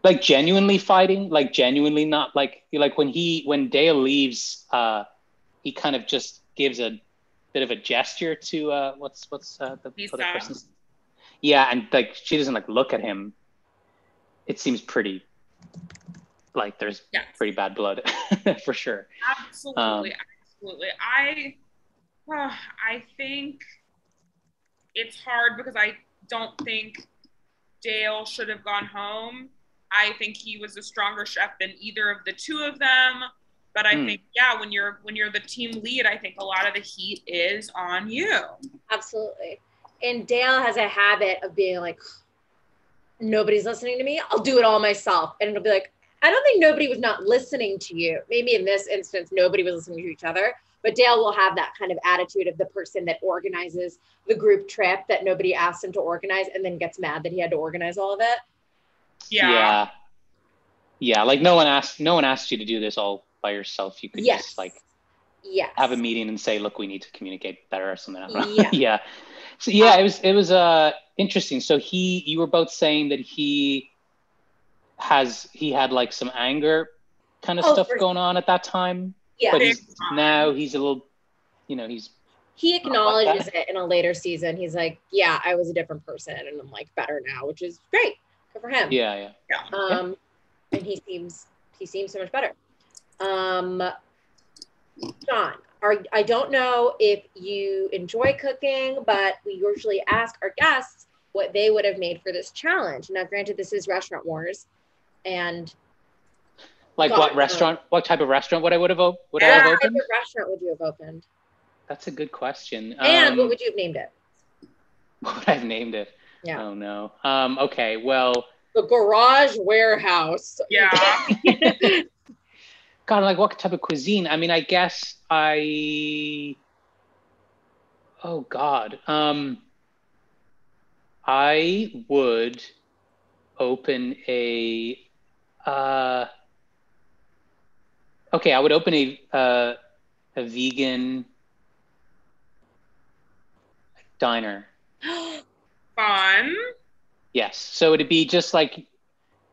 like genuinely fighting, like genuinely not like like when he when Dale leaves, uh, he kind of just gives a bit of a gesture to uh, what's what's uh, the Lisa. other person's. Yeah, and like she doesn't like look at him. It seems pretty like there's Yes. pretty bad blood (laughs) for sure. Absolutely, absolutely. I, uh, I think it's hard because I don't think Dale should have gone home. I think he was a stronger chef than either of the two of them. But I Hmm. think, yeah, when you're when you're the team lead, I think a lot of the heat is on you. Absolutely. And Dale has a habit of being like, nobody's listening to me. I'll do it all myself. And it'll be like, I don't think nobody was not listening to you. Maybe in this instance, nobody was listening to each other. But Dale will have that kind of attitude of the person that organizes the group trip that nobody asked him to organize and then gets mad that he had to organize all of it. Yeah. yeah. Yeah, like no one asked no one asked you to do this all by yourself. You could Yes. just like Yes. have a meeting and say, look, we need to communicate better or something. I don't know. Yeah. yeah. So yeah, it was it was uh interesting. So he you were both saying that he has he had like some anger kind of Oh, stuff going on at that time. Yeah. But he's now he's a little you know, he's he acknowledges that. it in a later season. He's like, yeah, I was a different person and I'm like better now, which is great. Good for him. yeah, yeah. Um, and he seems he seems so much better. Um, John, are I don't know if you enjoy cooking, but we usually ask our guests what they would have made for this challenge. Now, granted, this is Restaurant Wars, and Like what restaurant what type of restaurant would I would have op- would I Yeah. have what type opened? of restaurant would you have opened? That's a good question. and Um, what would you have named it? (laughs) what would I have named it? Yeah. Oh no. Um okay, well The Garage Warehouse. Yeah. (laughs) God, like what type of cuisine? I mean, I guess I. Oh God, um, I would open a. Uh, okay, I would open a uh, a vegan diner. (gasps) Fun. Yes. So it'd be just like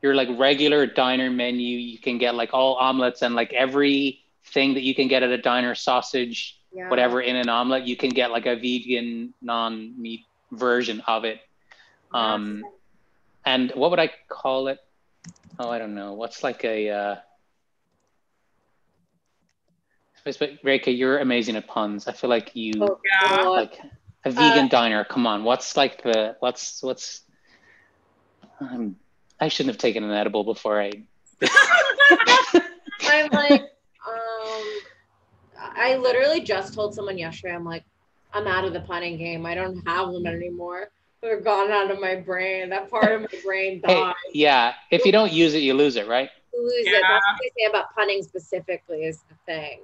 your like regular diner menu. You can get like all omelets and like every thing that you can get at a diner, sausage, yeah. whatever in an omelet, you can get like a vegan non-meat version of it. Um, and what would I call it? Oh, I don't know. What's like a uh but Rekha, you're amazing at puns. I feel like you Oh, Yeah. Like a vegan Uh, diner. Come on, what's like the what's what's? Um, I shouldn't have taken an edible before I. (laughs) I'm like, um, I literally just told someone yesterday, I'm like, I'm out of the punning game. I don't have them anymore. They're gone out of my brain. That part of my brain (laughs) Hey, died. yeah, if you don't use it, you lose it, right? Lose it. That's what they say about punning specifically is the thing.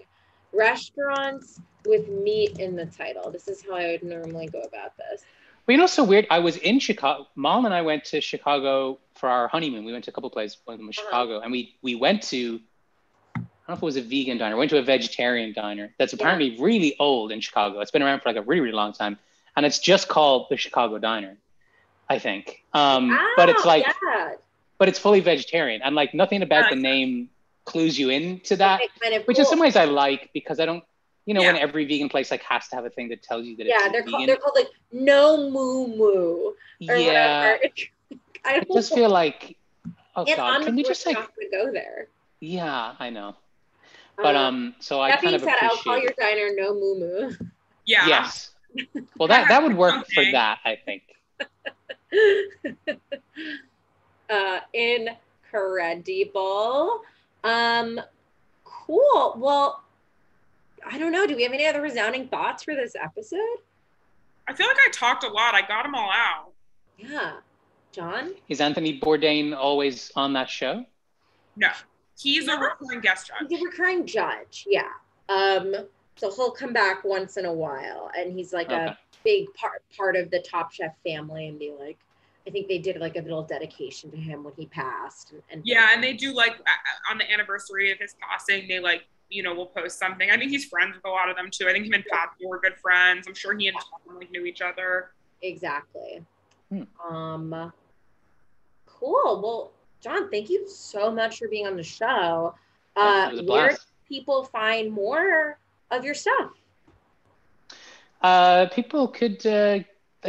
Restaurants with meat in the title. This is how I would normally go about this. But you know, so weird. I was in Chicago. Mom and I went to Chicago for our honeymoon. We went to a couple places. One of them was Uh-huh. Chicago, and we we went to. I don't know if it was a vegan diner. We went to a vegetarian diner that's apparently really old in Chicago. It's been around for like a really really long time, and it's just called the Chicago Diner, I think. Um, but it's Oh, like, yeah. but it's fully vegetarian, and like nothing about the name clues you into that. Okay, kind of which in some ways I like because I don't, you know, when every vegan place like has to have a thing that tells you that yeah, it's they're vegan. called they're called like no moo moo or yeah, whatever. (laughs) I it does feel like, oh and god, I'm can we just like, gonna go there. yeah, I know, but um, so I that kind being of said, I'll call your diner no moo moo. Yeah. Yes, (laughs) well that that would work for that, I think. (laughs) uh, incredible. Um, Cool. Well, I don't know. Do we have any other resounding thoughts for this episode? I feel like I talked a lot. I got them all out. Yeah. John? Is Anthony Bourdain always on that show? No, he's a recurring guest judge. He's a recurring judge. Yeah. Um, so he'll come back once in a while and he's like Okay. a big part part of the Top Chef family and be like I think they did like a little dedication to him when he passed and, and Yeah, and they do like uh, on the anniversary of his passing, they like you know will post something. I think he's friends with a lot of them too. I think him and Pat were good friends. I'm sure he and Tom like knew each other. Exactly. Hmm. Um cool. Well, John, thank you so much for being on the show. Uh it where people find more of your stuff? Uh, people could uh,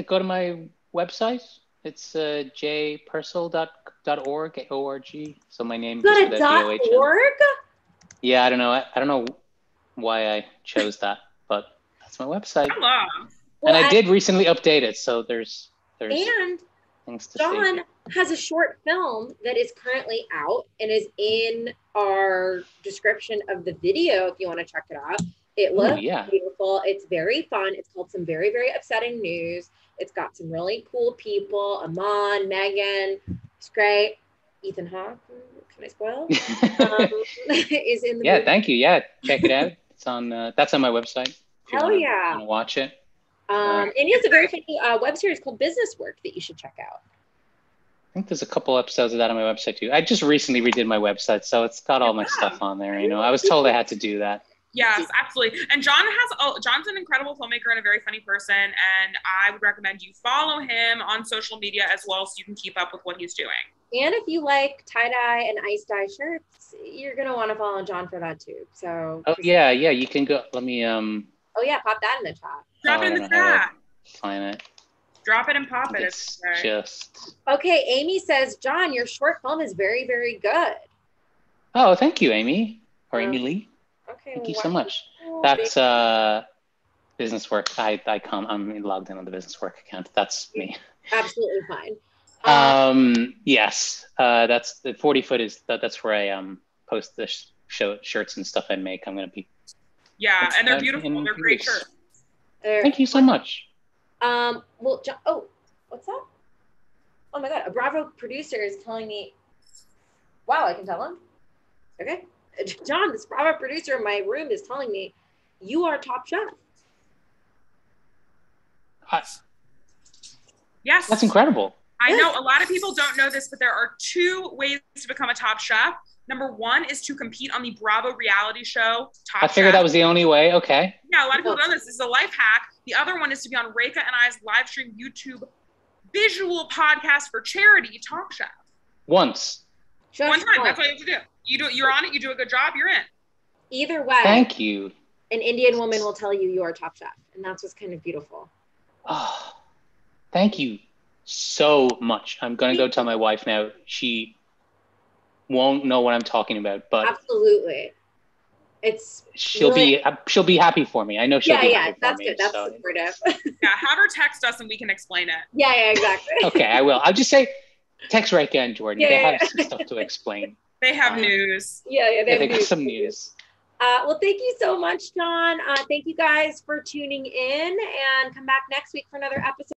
go to my website. It's uh, jpurcell.org, O-R-G. So my name You got just a dot org? Yeah, I don't know. I, I don't know why I chose that, but that's my website. Hello. Well, and I and- did recently update it, so there's there's and things to John has a short film that is currently out and is in our description of the video if you want to check it out. It Ooh, looks yeah. beautiful. It's very fun. It's called Some Very, Very Upsetting News. It's got some really cool people. Amon, Megan, it's great. Ethan Hawke, can I spoil? (laughs) Um, (laughs) is in the yeah, movie. thank you. Yeah, check it out. It's on. Uh, that's on my website. Hell wanna, yeah. wanna watch it. Um, and he has a very funny uh, web series called Business Work that you should check out. I think there's a couple episodes of that on my website too. I just recently redid my website, so it's got all my Yeah. stuff on there. You know, I was told I had to do that. Yes, absolutely. And John has oh, John's an incredible filmmaker and a very funny person, and I would recommend you follow him on social media as well, so you can keep up with what he's doing. And if you like tie dye and ice dye shirts, you're gonna want to follow John for that too. So Oh yeah, yeah. You can go. Let me um oh yeah, pop that in the chat. Drop Oh, it in the don't know how to- chat. find it. Drop it and pop it. It's It's just. Okay, Amy says, John, your short film is very, very good. Oh, thank you, Amy or Amy Um, Lee. Okay, Thank you so much. That's uh, business work. I I come. I'm logged in on the business work account. That's me. absolutely fine. (laughs) Uh, Um, yes. Uh, that's the 40 foot is that, that's where I um post the sh- show shirts and stuff I make. I'm gonna be. yeah, and they're beautiful. in They're great weeks. shirts. there- Thank you so much. Um, well, John, oh, what's that? Oh my God, a Bravo producer is telling me, wow, I can tell him. Okay. John, this Bravo producer in my room is telling me, you are top chef. I, Yes, that's incredible. I know a lot of people don't know this, but there are two ways to become a top chef. Number one is to compete on the Bravo reality show Top I figured Chef. that was the only way. Okay. Yeah, a lot of people don't know this. This is a life hack. The other one is to be on Rekha and I's live stream YouTube visual podcast for charity, Top Chef. Once. Just One time. one. That's all you have to do. You do. You're on it. You do a good job. You're in. Either way, Thank you. an Indian woman will tell you you are top chef. And that's what's kind of beautiful. Oh, thank you so much. I'm gonna go tell my wife now. She won't know what I'm talking about, but Absolutely. It's, she'll be she'll be happy for me. I know she'll yeah, be yeah, happy for that's me. good. That's so- supportive. (laughs) Yeah. Have her text us and we can explain it. yeah, yeah, exactly. okay, I will. I'll just say text Rekha and Jordan. Yeah, they yeah, have yeah. some stuff to explain. (laughs) They have Um, news. Yeah, yeah, Yeah, they they have got news. some news. Uh, well, thank you so much, John. Uh, thank you guys for tuning in and come back next week for another episode.